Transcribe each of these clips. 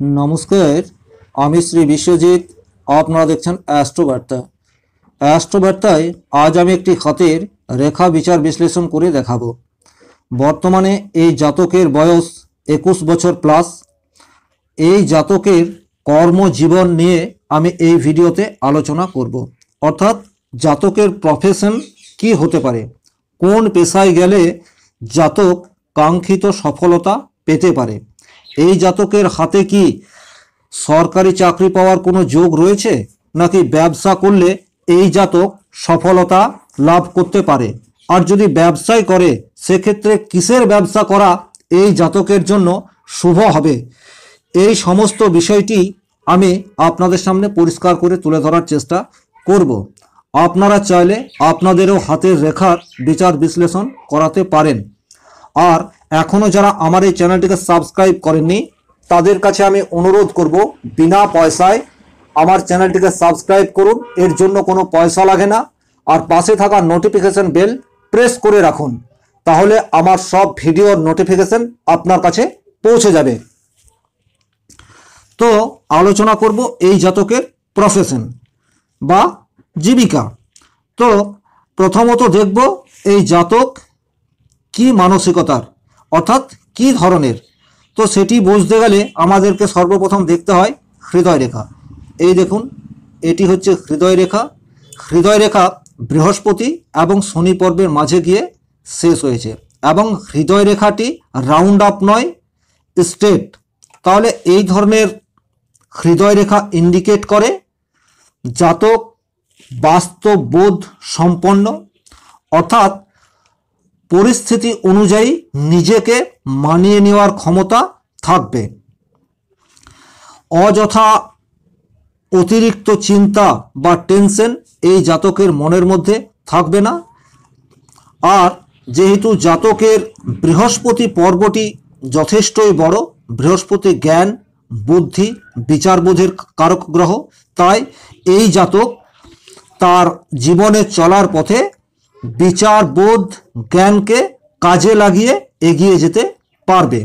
নমস্কার, আমি শ্রী বিশ্বজিৎ, আপনারা দেখছেন অ্যাস্ট্রোবার্তা। অ্যাস্ট্রোবার্তায় আজ আমি একটি খাতের রেখা বিচার বিশ্লেষণ করে দেখাবো। বর্তমানে এই জাতকের বয়স একুশ বছর প্লাস এই জাতকের কর্মজীবন নিয়ে আমি এই ভিডিওতে আলোচনা করব। অর্থাৎ জাতকের প্রফেশন কি হতে পারে? কোন পেশায় গেলে জাতক কাঙ্ক্ষিত সফলতা পেতে পারে? এই জাতকের হাতে কি সরকারি চাকরি পাওয়ার কোনো যোগ রয়েছে? নাকি ব্যবসা করলে এই জাতক সফলতা লাভ করতে পারে? আর যদি ব্যবসাই করে, সেক্ষেত্রে কিসের ব্যবসা করা এই জাতকের জন্য শুভ হবে? এই সমস্ত বিষয়টি আমি আপনাদের সামনে পরিষ্কার করে তুলে ধরার চেষ্টা করব। আপনারা চাইলে আপনাদেরও হাতের রেখার বিচার বিশ্লেষণ করাতে পারেন। আর এখনও যারা আমার এই চ্যানেলটিকে সাবস্ক্রাইব করেননি, তাদের কাছে আমি অনুরোধ করব, বিনা পয়সায় আমার চ্যানেলটিকে সাবস্ক্রাইব করুন। এর জন্য কোনো পয়সা লাগে না। আর পাশে থাকা নোটিফিকেশন বেল প্রেস করে রাখুন। তাহলে আমার সব ভিডিওর নোটিফিকেশন আপনার কাছে পৌঁছে যাবে। তো আলোচনা করব এই জাতকের প্রফেশন বা জীবিকা। তো প্রথমত দেখব এই জাতক কি মানসিকতার। অর্থাৎ কি ধরনের? তো সেটি বুঝতে গেলে আমাদেরকে সর্বপ্রথম দেখতে হয় হৃদয় রেখা। এই দেখুন, এটি হচ্ছে হৃদয় রেখা। হৃদয় রেখা বৃহস্পতি এবং শনি পর্বের মাঝে গিয়ে শেষ হয়েছে এবং হৃদয় রেখাটি রাউন্ড আপ নয়, স্ট্রেট। তাহলে এই ধরনের হৃদয় রেখা ইন্ডিকেট করে জাতক বাস্তববোধ সম্পন্ন। অর্থাৎ পরিস্থিতি অনুযায়ী নিজেকে মানিয়ে নেওয়ার ক্ষমতা থাকবে। অযথা অতিরিক্ত চিন্তা বা টেনশন এই জাতকের মনের মধ্যে থাকবে না। আর যেহেতু জাতকের বৃহস্পতি পর্বটি যথেষ্টই বড়, বৃহস্পতি জ্ঞান, বুদ্ধি, বিচারবোধের কারক গ্রহ তাই এই জাতক তার জীবনে চলার পথে বিচারবোধ জ্ঞানকে কাজে লাগিয়ে এগিয়ে যেতে পারবে।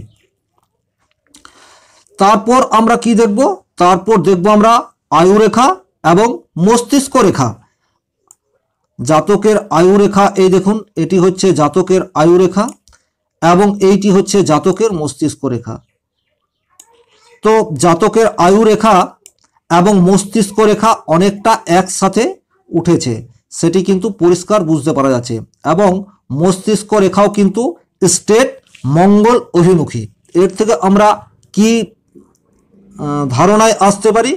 তারপর আমরা কি দেখব? তারপর দেখব আমরা আয়ুরেখা এবং মস্তিষ্ক রেখা। জাতকের আয়ুরেখা, এই দেখুন, এটি হচ্ছে জাতকের আয়ুরেখা এবং এইটি হচ্ছে জাতকের মস্তিষ্ক রেখা। তো জাতকের আয়ুরেখা এবং মস্তিষ্ক রেখা অনেকটা একসাথে উঠেছে। সেটি কিন্তু পরিষ্কার বুঝতে পারা যাচ্ছে এবং মস্তিষ্ক রেখাও কিন্তু স্টেট মঙ্গল অভিমুখী। এর থেকে আমরা কি ধারণায় আসতে পারি?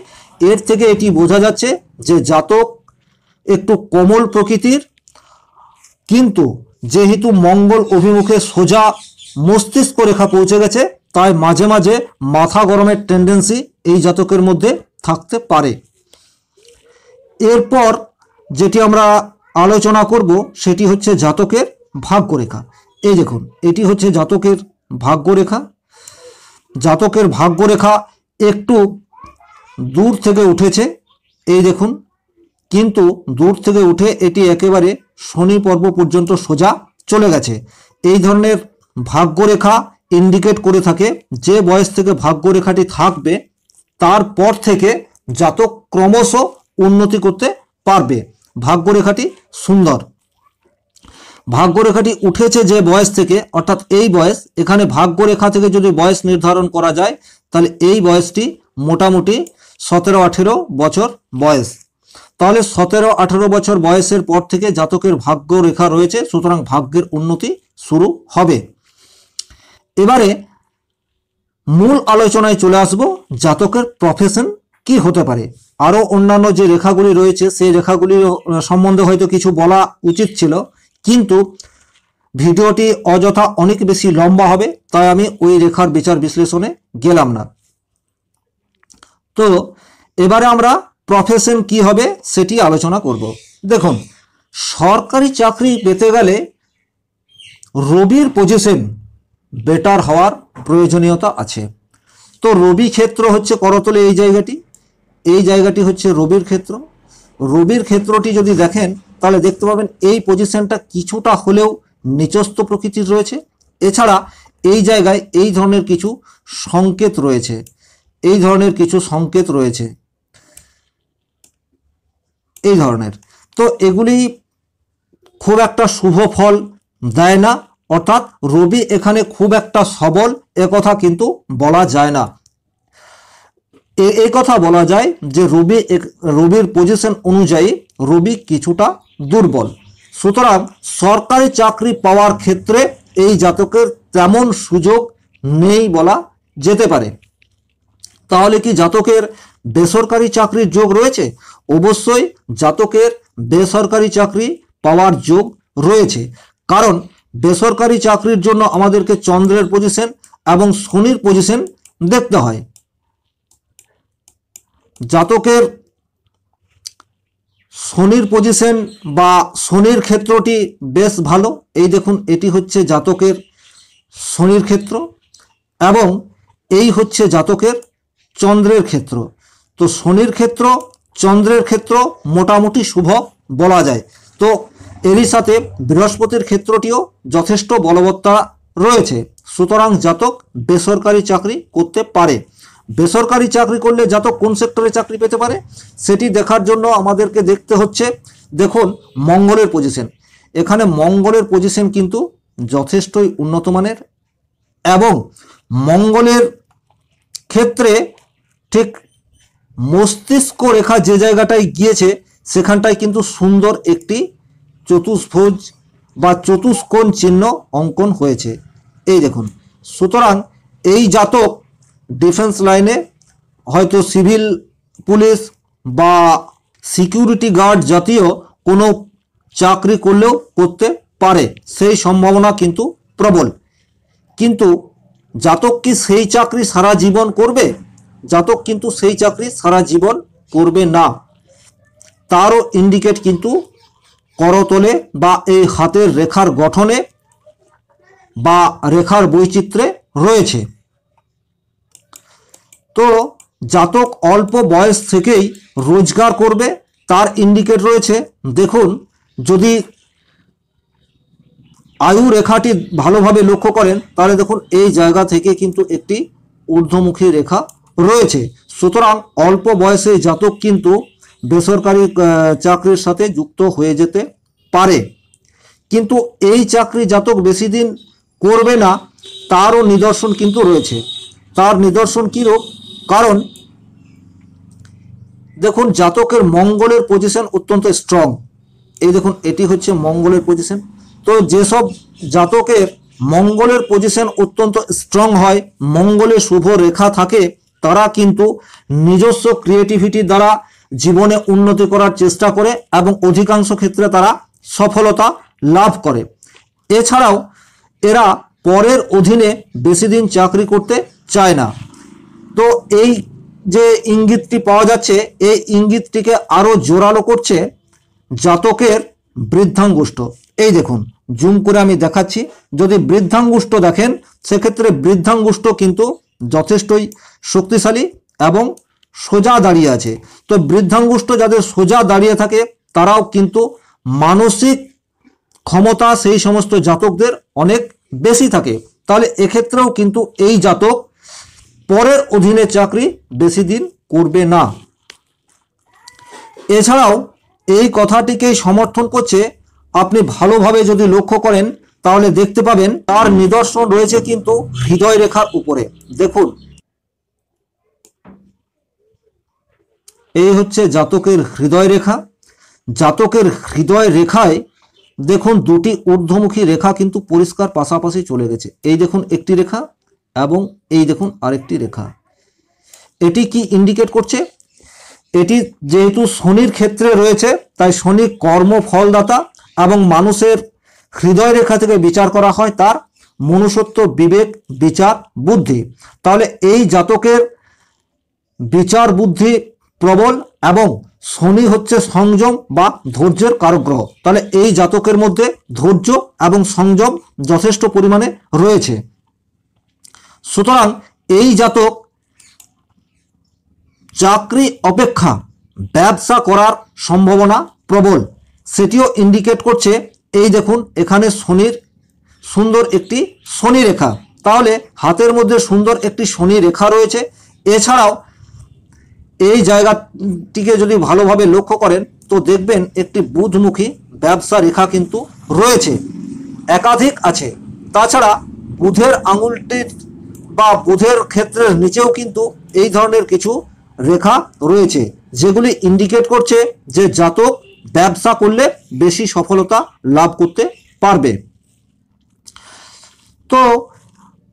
এর থেকে এটি বোঝা যাচ্ছে যে জাতক একটু কোমল প্রকৃতির, কিন্তু যেহেতু মঙ্গল অভিমুখে সোজা মস্তিষ্ক রেখা পৌঁছে গেছে, তাই মাঝে মাঝে মাথা গরমের টেন্ডেন্সি এই জাতকের মধ্যে থাকতে পারে। এরপর যেটি আমরা আলোচনা করব, সেটি হচ্ছে জাতকের ভাগ্যরেখা। এই দেখুন, এটি হচ্ছে জাতকের ভাগ্যরেখা। জাতকের ভাগ্যরেখা একটু দূর থেকে উঠেছে, এই দেখুন, কিন্তু দূর থেকে উঠে এটি একেবারে শনি পর্ব পর্যন্ত সোজা চলে গেছে। এই ধরনের ভাগ্যরেখা ইন্ডিকেট করে থাকে যে বয়স থেকে ভাগ্যরেখাটি থাকবে, তারপর থেকে জাতক ক্রমশ উন্নতি করতে পারবে। ভাগ্যরেখাটি সুন্দর। ভাগ্যরেখাটি উঠেছে যে বয়স থেকে, অর্থাৎ এই বয়স, এখানে ভাগ্যরেখা থেকে যদি বয়স নির্ধারণ করা যায়, তাহলে এই বয়সটি মোটামুটি সতেরো আঠেরো বছর বয়স। তাহলে সতেরো আঠেরো বছর বয়সের পর থেকে জাতকের ভাগ্য রেখা রয়েছে, সুতরাং ভাগ্যের উন্নতি শুরু হবে। এবারে মূল আলোচনায় চলে আসব জাতকের প্রফেশন কি হতে পারে? আরও অন্যান্য যে রেখাগুলি রয়েছে, সেই রেখাগুলির সম্বন্ধে হয়তো কিছু বলা উচিত ছিল। কিন্তু ভিডিওটি অযথা অনেক বেশি লম্বা হবে, তাই আমি ওই রেখার বিচার বিশ্লেষণে গেলাম না। তো এবারে আমরা প্রফেশন কি হবে সেটি আলোচনা করব। দেখুন, সরকারি চাকরি পেতে গেলে রবির পজিশন বেটার হওয়ার প্রয়োজনীয়তা আছে। তো রবি ক্ষেত্র হচ্ছে করতলে এই জায়গাটি। এই জায়গাটি হচ্ছে রবির ক্ষেত্র। রবির ক্ষেত্রটি যদি দেখেন, তাহলে দেখতে পাবেন এই পজিশনটা কিছুটা হলেও নিচস্থ প্রকৃতির রয়েছে। এছাড়া এই জায়গায় এই ধরনের কিছু সংকেত রয়েছে। এই ধরনের কিছু সংকেত রয়েছে। এই ধরনের। তো এগুলি খুব একটা শুভ ফল দেয় না। অর্থাৎ রবি এখানে খুব একটা সবল কথা কিন্তু বলা যায় না। এই কথা বলা যায় যে রবি রবির পজিশন অনুযায়ী রবি কিছুটা দুর্বল। সুতরাং সরকারি চাকরি পাওয়ার ক্ষেত্রে এই জাতকের তেমন সুযোগ নেই বলা যেতে পারে। তাহলে কি জাতকের বেসরকারি চাকরির যোগ রয়েছে? অবশ্যই জাতকের বেসরকারি চাকরি পাওয়ার যোগ রয়েছে। কারণ বেসরকারি চাকরির জন্য আমাদেরকে চন্দ্রের পজিশন এবং শনির পজিশন দেখতে হয়। জাতকের শনির পজিশন বা শনির ক্ষেত্রটি বেশ ভালো। এই দেখুন, এটি হচ্ছে জাতকের শনির ক্ষেত্র এবং এই হচ্ছে জাতকের চন্দ্রের ক্ষেত্র। তো শনির ক্ষেত্র, চন্দ্রের ক্ষেত্র মোটামুটি শুভ বলা যায়। তো এরই সাথে বৃহস্পতির ক্ষেত্রটিও যথেষ্ট বলবত্তা রয়েছে। সুতরাং জাতক বেসরকারি চাকরি করতে পারে। বেসরকারি চাকরি করলে জাতক কোন সেক্টরে চাকরি পেতে পারে, সেটি দেখার জন্য আমাদেরকে দেখতে হচ্ছে, দেখুন, মঙ্গলের পজিশন এখানে মঙ্গলের পজিশন কিন্তু যথেষ্টই উন্নত মানের এবং মঙ্গলের ক্ষেত্রে ঠিক মস্তিষ্ক রেখা যে জায়গাটায় গিয়েছে, সেখানটায় কিন্তু সুন্দর একটি চতুষ্ভুজ বা চতুষ্কোণ চিহ্ন অঙ্কন হয়েছে। এই দেখুন, সুতরাং এই জাতক ডিফেন্স লাইনে হয়তো সিভিল, পুলিশ বা সিকিউরিটি গার্ড জাতীয় কোনো চাকরি করলেও করতে পারে। সেই সম্ভাবনা কিন্তু প্রবল। কিন্তু জাতক কি সেই চাকরি সারা জীবন করবে? জাতক কিন্তু সেই চাকরি সারা জীবন করবে না। তারও ইন্ডিকেট কিন্তু করতলে বা এই হাতের রেখার গঠনে বা রেখার বৈচিত্র্যে রয়েছে। তো জাতক অল্প বয়স থেকেই রোজগার করবে, তার ইন্ডিকেট রয়েছে। দেখুন, যদি আয়ু রেখাটি ভালোভাবে লক্ষ্য করেন, তাহলে দেখুন এই জায়গা থেকে কিন্তু একটি ঊর্ধ্বমুখী রেখা রয়েছে। সুতরাং অল্প বয়সে জাতক কিন্তু বেসরকারি চাকরির সাথে যুক্ত হয়ে যেতে পারে। কিন্তু এই চাকরি জাতক বেশি দিন করবে না, তারও নিদর্শন কিন্তু রয়েছে। তার নিদর্শন কীরূপ কারণ, দেখুন জাতকের মঙ্গলের পজিশন অত্যন্ত স্ট্রং এই দেখুন, এটি হচ্ছে মঙ্গলের পজিশন তো যেসব জাতকের মঙ্গলের পজিশন অত্যন্ত স্ট্রং হয়, মঙ্গলে শুভ রেখা থাকে, তারা কিন্তু নিজস্ব ক্রিয়েটিভিটি দ্বারা জীবনে উন্নতি করার চেষ্টা করে এবং অধিকাংশ ক্ষেত্রে তারা সফলতা লাভ করে। এছাড়াও, এরা পরের অধীনে বেশি দিন চাকরি করতে চায় না। তো এই যে ইঙ্গিতটি পাওয়া যাচ্ছে, এই ইঙ্গিতটিকে আরও জোরালো করছে জাতকের বৃদ্ধাঙ্গুষ্ঠ। এই দেখুন, জুম করে আমি দেখাচ্ছি। যদি বৃদ্ধাঙ্গুষ্ঠ দেখেন, সেক্ষেত্রে বৃদ্ধাঙ্গুষ্ঠ কিন্তু যথেষ্টই শক্তিশালী এবং সোজা দাঁড়িয়ে আছে। তো বৃদ্ধাঙ্গুষ্ঠ যাদের সোজা দাঁড়িয়ে থাকে, তারাও কিন্তু মানসিক ক্ষমতা সেই সমস্ত জাতকদের অনেক বেশি থাকে। তাহলে এক্ষেত্রেও কিন্তু এই জাতক পরের অধীনে চাকরি বেশি দিন করবে না। এছাড়াও এই কথাটিকে সমর্থন করছে, আপনি ভালোভাবে যদি লক্ষ্য করেন, তাহলে দেখতে পাবেন তার নিদর্শন রয়েছে কিন্তু হৃদয় রেখার উপরে। দেখুন। এই হচ্ছে জাতকের হৃদয় রেখা। জাতকের হৃদয় রেখায় দেখুন দুটি ঊর্ধ্বমুখী রেখা কিন্তু পরিষ্কার পাশাপাশি চলে গেছে। এই দেখুন একটি রেখা এবং এই দেখুন আরেকটি রেখা। এটি কি ইন্ডিকেট করছে? এটি যেহেতু শনির ক্ষেত্রে রয়েছে, তাই শনি কর্ম ফলদাতা এবং মানুষের হৃদয় রেখা থেকে বিচার করা হয় তার মনুষ্যত্ব, বিবেক, বিচার, বুদ্ধি। তাহলে এই জাতকের বিচার বুদ্ধি প্রবল এবং শনি হচ্ছে সংযম বা ধৈর্যের কারগ্রহ। তাহলে এই জাতকের মধ্যে ধৈর্য এবং সংযম যথেষ্ট পরিমাণে রয়েছে। সুতরাং এই জাতক চাকরি অপেক্ষা ব্যবসা করার সম্ভাবনা প্রবল। সেটিও ইন্ডিকেট করছে, এই দেখুন, এখানে শনির, সুন্দর একটি শনি রেখা। তাহলে হাতের মধ্যে সুন্দর একটি শনি রেখা রয়েছে। এছাড়াও এই জায়গাটিকে যদি ভালোভাবে লক্ষ্য করেন, তো দেখবেন একটি বুধমুখী ব্যবসা রেখা কিন্তু রয়েছে। একাধিক আছে। তাছাড়া বুধের আঙুলটির বা বুধের ক্ষেত্রের নিচেও কিন্তু এই ধরনের কিছু রেখা রয়েছে, যেগুলি ইন্ডিকেট করছে যে জাতক ব্যবসা করলে বেশি সফলতা লাভ করতে পারবে। তো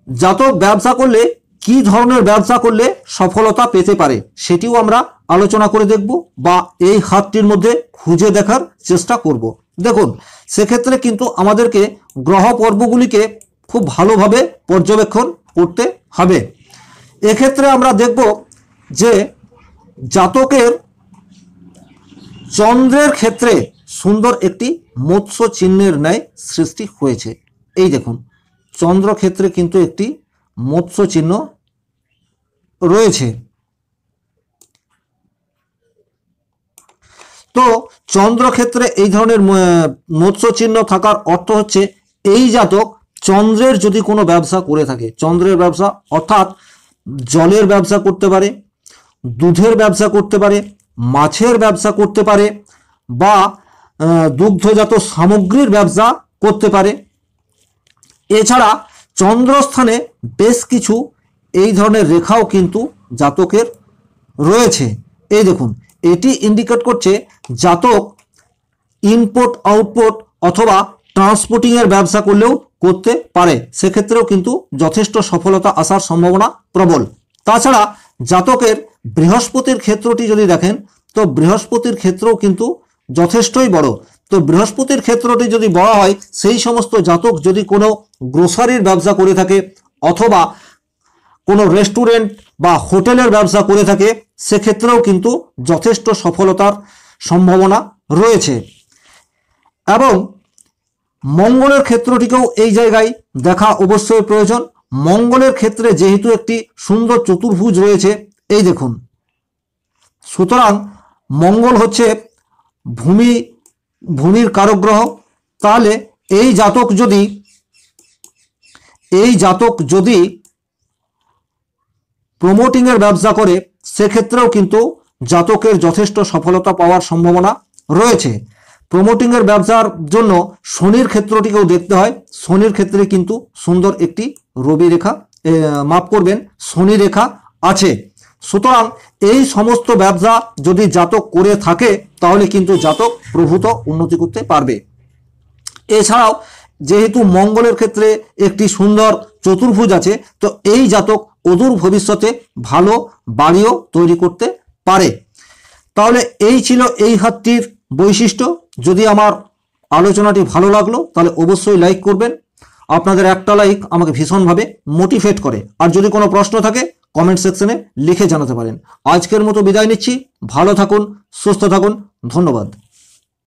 জাতক ব্যবসা করলে কি ধরনের ব্যবসা করলে সফলতা পেতে পারে সেটিও আমরা আলোচনা করে দেখব বা এই হাতটির মধ্যে খুঁজে দেখার চেষ্টা করব। দেখুন, সেক্ষেত্রে কিন্তু আমাদেরকে গ্রহ পর্বগুলিকে খুব ভালোভাবে পর্যবেক্ষণ করতে হবে। এক্ষেত্রে আমরা দেখব যে জাতকের চন্দ্রের ক্ষেত্রে সুন্দর একটি মৎস্য চিহ্নের ন্যায় সৃষ্টি হয়েছে। এই দেখুন চন্দ্র ক্ষেত্রে কিন্তু একটি মৎস্য চিহ্ন রয়েছে। তো চন্দ্র ক্ষেত্রে এই ধরনের মৎস্য চিহ্ন থাকার অর্থ হচ্ছে এই জাতক চন্দ্রের যদি কোনো ব্যবসা করে থাকে, চন্দ্রের ব্যবসা অর্থাৎ জলের ব্যবসা করতে পারে, দুধের ব্যবসা করতে পারে, মাছের ব্যবসা করতে পারে বা দুগ্ধজাত সামগ্রীর ব্যবসা করতে পারে। এছাড়া চন্দ্রস্থানে বেশ কিছু এই ধরনের রেখাও কিন্তু জাতকের রয়েছে। এই দেখুন, এটি ইন্ডিকেট করছে জাতক ইনপুট আউটপুট অথবা ট্রান্সপোর্টিংয়ের ব্যবসা করলেও করতে পারে। সেক্ষেত্রেও কিন্তু যথেষ্ট সফলতা আসার সম্ভাবনা প্রবল। তাছাড়া জাতকের বৃহস্পতির ক্ষেত্রটি যদি দেখেন, তো বৃহস্পতির ক্ষেত্রও কিন্তু যথেষ্টই বড়। তো বৃহস্পতির ক্ষেত্রটি যদি বড় হয়, সেই সমস্ত জাতক যদি কোনো গ্রোসারির ব্যবসা করে থাকে অথবা কোনো রেস্টুরেন্ট বা হোটেলের ব্যবসা করে থাকে, সেক্ষেত্রেও কিন্তু যথেষ্ট সফলতার সম্ভাবনা রয়েছে। এবং মঙ্গলের ক্ষেত্রটিকেও এই জায়গায় দেখা অবশ্যই প্রয়োজন। মঙ্গলের ক্ষেত্রে যেহেতু একটি সুন্দর চতুর্ভুজ রয়েছে, এই দেখুন। সুতরাং মঙ্গল হচ্ছে ভূমি, ভূমির কারগ্রহ। তাহলে এই জাতক যদি, এই জাতক যদি প্রমোটিংয়ের ব্যবসা করে, সেক্ষেত্রেও কিন্তু জাতকের যথেষ্ট সফলতা পাওয়ার সম্ভাবনা রয়েছে। প্রমোটিংয়ের ব্যবসার জন্য শনির ক্ষেত্রটিকেও দেখতে হয়। শনির ক্ষেত্রে কিন্তু সুন্দর একটি রবি রেখা মাফ করবেন। শনি রেখা আছে। সুতরাং এই সমস্ত ব্যবসা যদি জাতক করে থাকে, তাহলে কিন্তু জাতক প্রভূত উন্নতি করতে পারবে। এছাড়াও যেহেতু মঙ্গলের ক্ষেত্রে একটি সুন্দর চতুর্ভুজ আছে, তো এই জাতক অদূর ভবিষ্যতে ভালো বাড়িও তৈরি করতে পারে। তাহলে এই ছিল এই হাতটির বৈশিষ্ট্য। যদি আমার আলোচনাটি ভালো লাগল, তাহলে অবশ্যই লাইক করবেন। আপনাদের একটা লাইক আমাকে ভীষণভাবে মোটিভেট করে। আর যদি কোনো প্রশ্ন থাকে কমেন্ট সেকশনে লিখে জানাতে পারেন। আজকের মতো বিদায় নিচ্ছি। ভালো থাকুন, সুস্থ থাকুন। ধন্যবাদ।